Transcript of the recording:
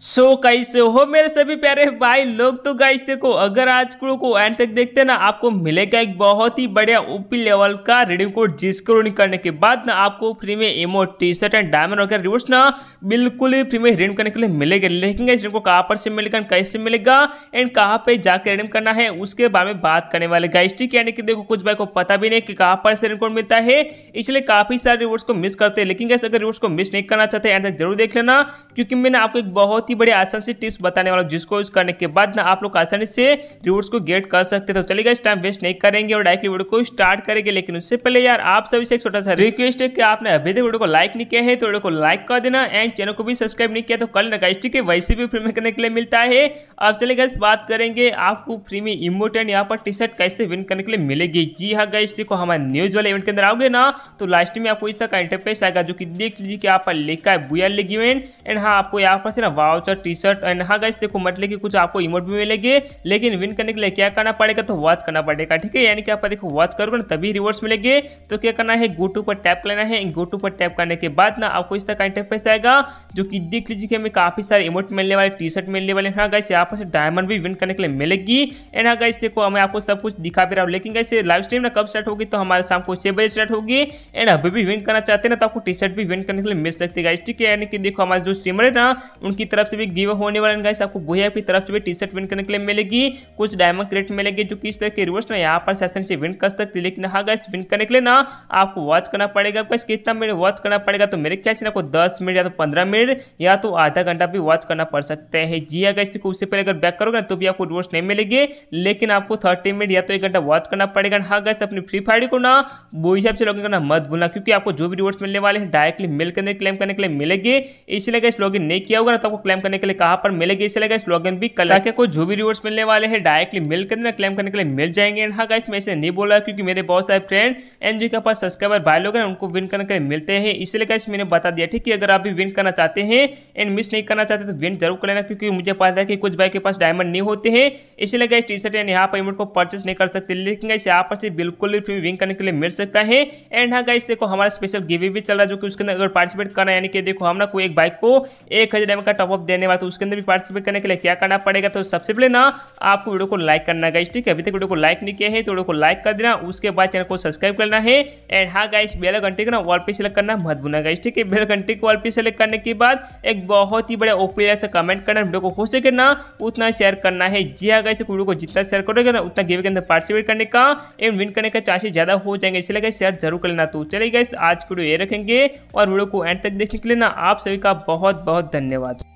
सो so, कैसे हो मेरे सभी प्यारे भाई? लोग तो गाइस देखो अगर आज को एंड तक देखते ना आपको मिलेगा एक बहुत ही बढ़िया ओपी लेवल का रिडीम कोड जिसको करने के बाद ना आपको फ्री में emote T shirt and diamond वगैरह ना बिल्कुल ही फ्री में रिडीम करने के लिए मिलेगा। लेकिन गाइस इनको कहाँ पर से मिलेगा कैसे मिलेगा? एंड कहाँ पे जाकर रिडीम करना है उसके बारे में बात करने वाले गाइस ठीक यानी कि देखो कुछ भाई को पता भी नहीं कि कहाँ पर से रिडीम कोड मिलता है इसलिए काफ़ी सारे रिवॉर्ड्स को मिस करते हैं। लेकिन कैसे अगर रिवॉर्ड्स को मिस नहीं करना चाहते एंड तक ज़रूर देख लेना। क्योंकि मैंने आपको एक बहुत ही बड़े आसान से टिप्स बताने वाला जिसको यूज़ करने के बाद ना आप लोग आसानी से रिवॉर्ड्स को गेट कर सकते तो चलिएगा इस टाइम वेस्ट नहीं करेंगे और डायरेक्टली वीडियो को स्टार्ट करेंगे। लेकिन उससे पहले यार, आप सभी से एक छोटा सा रिक्वेस्ट है कि आपने अभी तक वीडियो को लाइक नहीं किया है तो वीडियो को लाइक कर देना एंड चैनल को भी सब्सक्राइब नहीं किया तो कल ना ठीक है, वैसे भी फ्री में करने के लिए मिलता है। अब चलेगा इस बात करेंगे आपको फ्री में इमोट एंड यहाँ पर टी शर्ट कैसे विन करने के लिए मिलेगी। जी हाँ गाइस को हमारे न्यूज़ वाले इवेंट के अंदर आओगे ना तो लास्ट में आपको इस तरह का इंटरफेस आएगा, जो कि देख लीजिए कि यहाँ लिखा है बुआ लिग इवेंट एंड हाँ आपको यहाँ पर से ना वाउचर टी शर्ट एंड हाँ गाइस देखो मतलब कि कुछ आपको इमोट भी मिलेंगे, लेकिन विन करने के लिए क्या करना पड़ेगा? तो वॉच करना पड़ेगा, ठीक है? यानी कि आप देखो वॉच करोगे ना, तभी रिवॉर्ड्स मिलेंगे। तो क्या करना है? गो टू पर टैप करना है। गो टू पर टैप करने के बाद ना आपको इस तरह का इंटरफेस आएगा, जो कि देख लीजिए कि हमें काफ़ी सारे इमोट मिलने वाले टी शर्ट मिलने वाले हाँ। गाइस यहाँ पर डायमंड भी विन करने के लिए मिलेगी। एंड हाँ गाइस देखो हमें आपको सब कुछ दिखा भी रहा हूँ, लेकिन गाइस लाइव स्ट्रीम ना कब स्टार्ट होगी? तो हमारे शाम को छह बजे स्टार्ट होगी। एंड अभी भी विन करना चाहते हैं ना तो आपको टी शर्ट भी विन करने के लिए मिल सकती है ठीक है? यानी कि देखो, हमारे जो स्ट्रीमर है ना, उनकी तरफ़ से भी गिव होने वाले गाइस आपको भूया की तरफ़ से भी टी शर्ट विन करने के लिए मिलेगी, कुछ डायमंड क्रेट मिलेगी, जो कि इस तरह के रिवर्स ना यहाँ पर सेशन से विन कर सकते लेकिन हाँ गैस विन करने के लिए ना आपको वॉच करना पड़ेगा। गैस कितना मिनट वॉच करना पड़ेगा तो मेरे ख्याल से आपको दस मिनट या तो पंद्रह मिनट या तो आधा घंटा भी वॉच करना पड़ सकते हैं। जी हाँ गैस उससे पहले अगर बैक करोगे ना तो भी आपको रिवर्स नहीं मिलेगी, लेकिन आपको थर्टी मिनट या तो एक घंटा वॉच करना पड़ेगा। हाँ गैस अपनी फ्री फायर को ना वो हिसाब से लॉगिन करना मत भूलना, क्योंकि आपको जो भी रिवर्स मिलने वाले हैं डायरेक्टली मिल करने क्लेम करने के लिए मिलेगी। इसलिए गैस लॉगिन नहीं किया होगा ना तो आपको क्लेम करने के लिए कहाँ पर मिलेगी? इसलिए गैस लॉगिन भी कल कोई जो भी रिवॉर्ड्स मिलने वाले हैं डायरेक्टली मिल कर क्लेम करने के लिए मिल जाएँगे। हाँ गाइस मैं इसे नहीं बोला क्योंकि मेरे बहुत सारे फ्रेंड एंड जो के पास सब्सक्राइबर भाई लोग हैं, उनको विन करने के लिए मिलते हैं। इसलिए गाइस मैंने बता दिया, ठीक है? अगर आप भी विन करना चाहते हैं एंड मिस नहीं करना चाहते तो विन ज़रूर कर लेना क्योंकि मुझे पता है कि कुछ भाई के पास डायमंड नहीं होते हैं। इसलिए गाइस टी शर्ट एंड यहाँ पर इमोट को परचेस नहीं कर सकते, लेकिन गाइस यहाँ पर से बिल्कुल भी फ्री विन करने के लिए मिल सकता है। एंड हाँ गाइस देखो हमारा स्पेशल गिवे भी चल रहा है, जो कि उसके अंदर अगर पार्टिसिपेट करना यानी कि देखो हम ना कोई एक बाइक को एक हज़ार डायमंड का टॉपअप देने वाला तो उसके अंदर भी पार्टिसिपेट करने के लिए क्या करना पड़ेगा? तो सबसे पहले ना, आपको वीडियो को लाइक करना गाइस ठीक है? अभी तक वीडियो को लाइक नहीं किया है तो वीडियो को लाइक कर देना, उसके बाद चैनल को सब्सक्राइब करना है एंड हाँ गाइस बेल घंटे को ना वॉल पे सेलेक्ट करना मत भूलना गाइस ठीक है? बेल घंटे को वॉल पे सेलेक्ट करने के बाद एक बहुत ही बड़ा ओपीआर से कमेंट करना, वीडियो को हो सके ना उतना शेयर करना है। जी हाँ गाइस वीडियो को जितना शेयर करोगे ना, उतना गेम के अंदर पार्टिसिपेट करने का एंड विन करने का चांसेस ज़्यादा हो जाएँगे, इसलिए गाइस शेयर ज़रूर कर लेना तो चलिए गाइस आज वीडियो ये रखेंगे, और वीडियो को एंड तक देखने के लिए ना, आप सभी का बहुत बहुत धन्यवाद।